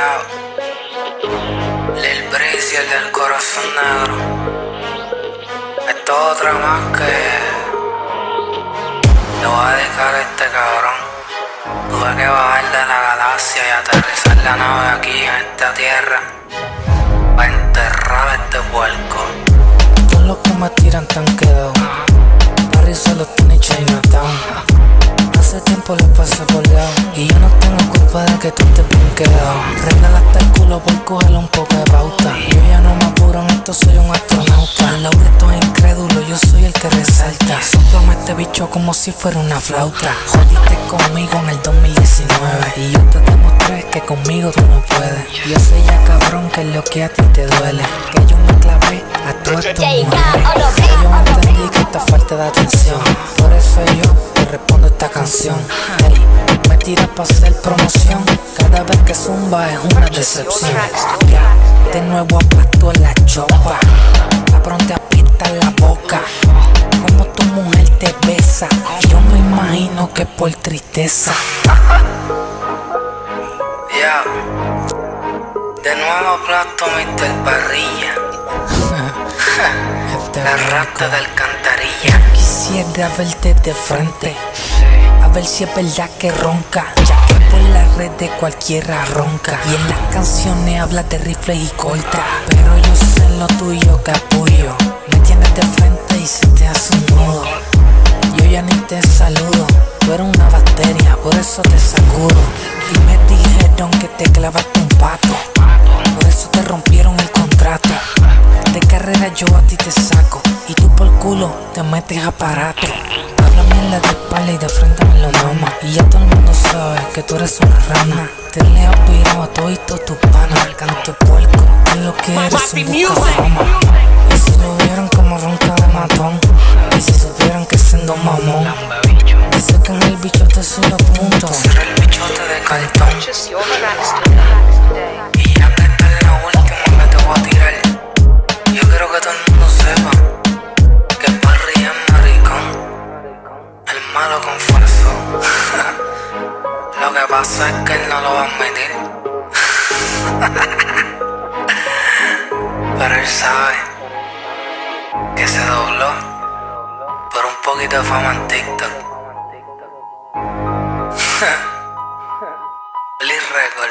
Ya. Lil Breeze y el del corazón negro. Esto es otra más que. Le voy a dedicar a este cabrón. Tuve que bajar de la galaxia y aterrizar la nave aquí en esta tierra. Para enterrar este puerco. Todos los que me tiran tan quedado. Tiempo lo pasé por lado. Y yo no tengo culpa de que tú te quedado. Regalaste el culo por cogerle un poco de pauta. Yo ya no me apuro en esto, soy un astronauta. Al esto es incrédulo, yo soy el que resalta. Soplame este bicho como si fuera una flauta. Jodiste conmigo en el 2019. Y yo te demostré que conmigo tú no puedes. Yo sé ya cabrón que es lo que a ti te duele. Que yo me clavé a todas tus mujeres. Que yo entendí que esta falta de atención. Para hacer promoción. Cada vez que zumba es una decepción. Ya, de nuevo aplasto en la chopa. Cabrón te aprieta la boca. Como tu mujer te besa. Yo me imagino que por tristeza. Ya. De nuevo aplasto Mr. Parrilla. Este La rata de alcantarilla. Quisiera verte de frente, ver si es verdad que ronca. Ya que por la red de cualquiera ronca. Y en las canciones habla de rifles y corta. Pero yo sé lo tuyo, capullo. Me tienes de frente y se te hace nudo. Yo ya ni te saludo. Tú eres una bacteria, por eso te sacudo. Y me dijeron que te clavaste un pato. Por eso te rompieron el contrato. De carrera yo a ti te saco. Y tú por culo te metes aparato. La de espalda y de frente me lo mama. Y ya todo el mundo sabe que tú eres una rana. Te le has virado a todito tu pana. Canto puerco, es lo que eres un fama. Y si lo vieran como ronca de matón. Y si supieran que siendo mamón. Dice que en el bicho te sube puntos. Será el bichote de cartón. lo confesó. lo que pasa es que él no lo va a admitir. Pero él sabe que se dobló por un poquito de fama en TikTok. Bliss Record.